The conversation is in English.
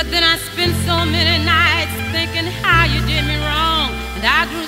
But then I spent so many nights thinking how you did me wrong. And I grew